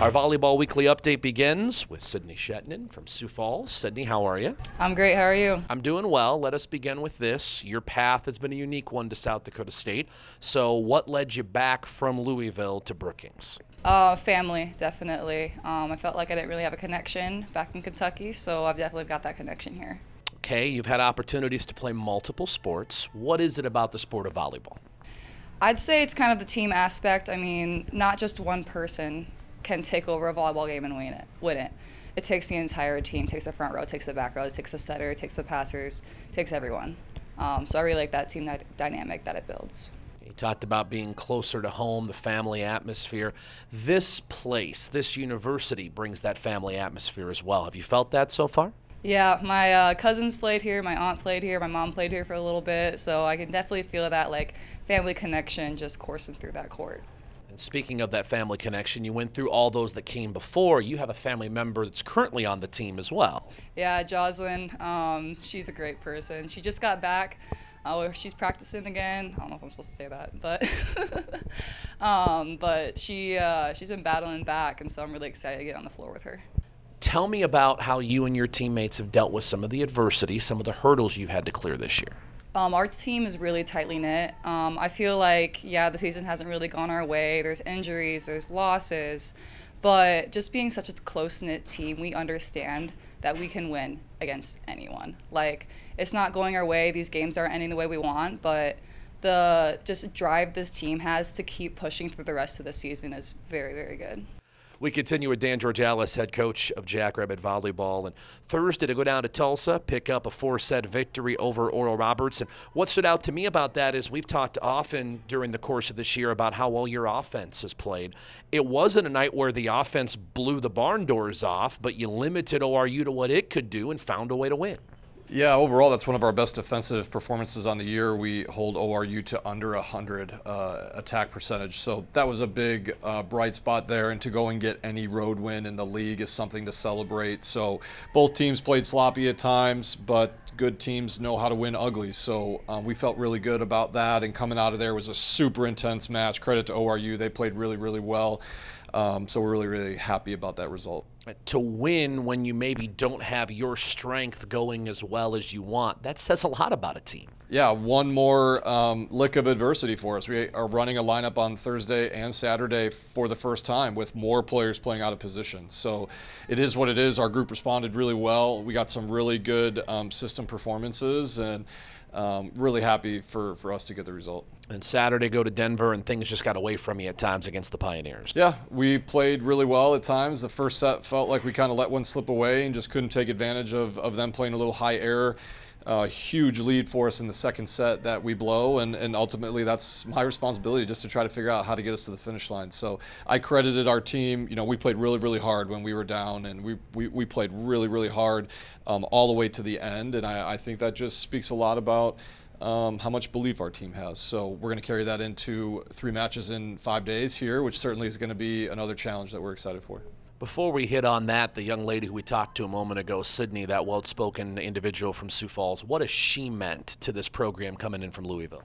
Our Volleyball Weekly Update begins with Sydni Shetnan from Sioux Falls. Sydni, how are you? I'm great. How are you? I'm doing well. Let us begin with this. Your path has been a unique one to South Dakota State. So, what led you back from Louisville to Brookings? Uh, family, definitely. Um, I felt like I didn't really have a connection back in Kentucky, so I've definitely got that connection here. Okay, you've had opportunities to play multiple sports. What is it about the sport of volleyball? I'd say it's kind of the team aspect. I mean, not just one person can take over a volleyball game and win it. Win it. It takes the entire team. It takes the front row. It takes the back row. It takes the setter. It takes the passers. It takes everyone. Um, so I really like that team that dynamic that it builds. You talked about being closer to home, the family atmosphere. This place, this university, brings that family atmosphere as well. Have you felt that so far? Yeah, my uh, cousins played here, my aunt played here, my mom played here for a little bit, so I can definitely feel that like family connection just coursing through that court. And speaking of that family connection, you went through all those that came before. You have a family member that's currently on the team as well. Yeah, Jocelyn. Um, she's a great person. She just got back. Uh, she's practicing again. I don't know if I'm supposed to say that, but um, but she uh, she's been battling back, and so I'm really excited to get on the floor with her. Tell me about how you and your teammates have dealt with some of the adversity, some of the hurdles you've had to clear this year. Um, our team is really tightly knit. Um, I feel like, yeah, the season hasn't really gone our way. There's injuries, there's losses, but just being such a close knit team, we understand that we can win against anyone. Like, it's not going our way, these games aren't ending the way we want, but the just drive this team has to keep pushing through the rest of the season is very, very good. We continue with Dan Georgalas, head coach of Jackrabbit Volleyball. And Thursday to go down to Tulsa, pick up a four set victory over Oral Roberts. And what stood out to me about that is we've talked often during the course of this year about how well your offense has played. It wasn't a night where the offense blew the barn doors off, but you limited ORU to what it could do and found a way to win. Yeah, overall, that's one of our best defensive performances on the year. We hold ORU to under 100 uh, attack percentage. So that was a big uh, bright spot there. And to go and get any road win in the league is something to celebrate. So both teams played sloppy at times, but good teams know how to win ugly. So um, we felt really good about that. And coming out of there was a super intense match. Credit to ORU. They played really, really well. Um, so we're really, really happy about that result. To win when you maybe don't have your strength going as well as you want, that says a lot about a team. Yeah, one more um, lick of adversity for us. We are running a lineup on Thursday and Saturday for the first time with more players playing out of position. So it is what it is. Our group responded really well. We got some really good um, system performances and um, really happy for, for us to get the result. And Saturday, go to Denver, and things just got away from you at times against the Pioneers. Yeah, we played really well at times. The first set felt like we kind of let one slip away and just couldn't take advantage of, of them playing a little high error a huge lead for us in the second set that we blow, and, and ultimately that's my responsibility just to try to figure out how to get us to the finish line. So I credited our team. You know, we played really, really hard when we were down, and we, we, we played really, really hard um, all the way to the end, and I, I think that just speaks a lot about um, how much belief our team has. So we're going to carry that into three matches in five days here, which certainly is going to be another challenge that we're excited for. Before we hit on that, the young lady who we talked to a moment ago, Sydni, that well spoken individual from Sioux Falls, what has she meant to this program coming in from Louisville?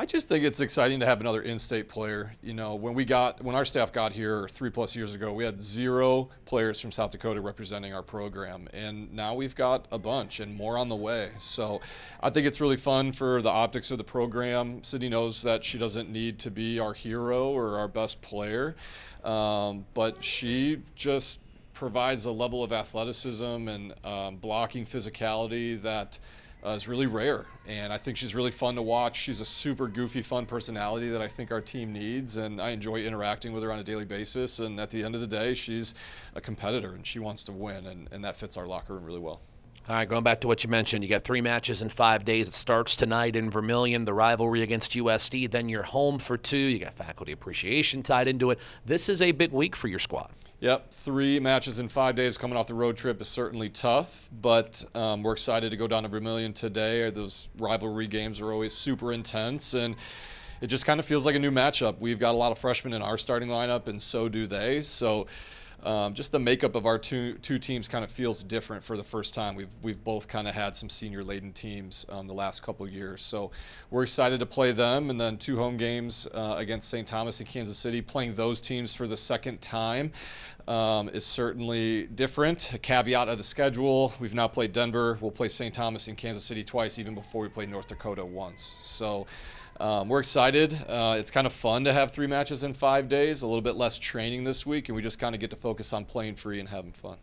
I just think it's exciting to have another in-state player. You know, when we got when our staff got here three plus years ago, we had zero players from South Dakota representing our program, and now we've got a bunch and more on the way. So, I think it's really fun for the optics of the program. Sydni knows that she doesn't need to be our hero or our best player. Um, but she just provides a level of athleticism and um, blocking physicality that uh, is really rare. And I think she's really fun to watch. She's a super goofy, fun personality that I think our team needs. And I enjoy interacting with her on a daily basis. And at the end of the day, she's a competitor and she wants to win. And, and that fits our locker room really well. All right, going back to what you mentioned, you got three matches in five days. It starts tonight in Vermillion, the rivalry against USD. Then you're home for two. You got faculty appreciation tied into it. This is a big week for your squad. Yep, three matches in five days coming off the road trip is certainly tough, but um, we're excited to go down to Vermillion today. Those rivalry games are always super intense, and it just kind of feels like a new matchup. We've got a lot of freshmen in our starting lineup, and so do they. So um, just the makeup of our two two teams kind of feels different for the first time. We've we've both kind of had some senior laden teams um, the last couple years, so we're excited to play them, and then two home games uh, against St. Thomas and Kansas City. Playing those teams for the second time um, is certainly different. A caveat of the schedule: we've now played Denver. We'll play St. Thomas and Kansas City twice, even before we played North Dakota once. So. Um, we're excited. Uh, it's kind of fun to have three matches in five days, a little bit less training this week, and we just kind of get to focus on playing free and having fun.